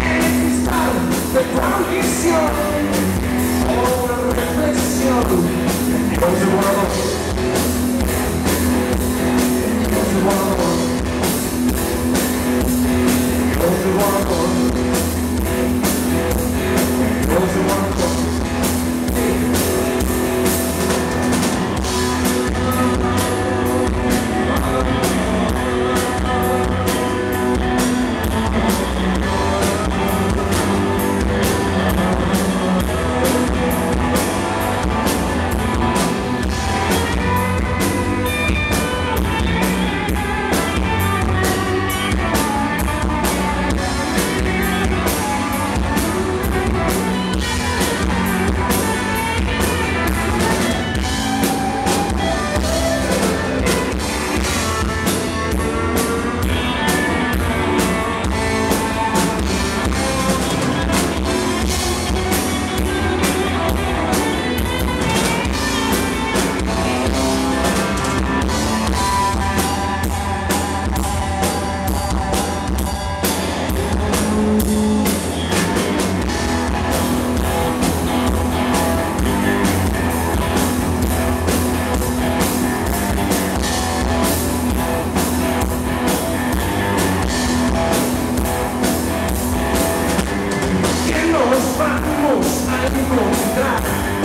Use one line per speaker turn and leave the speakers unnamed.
Eres cristal de tu encontrar.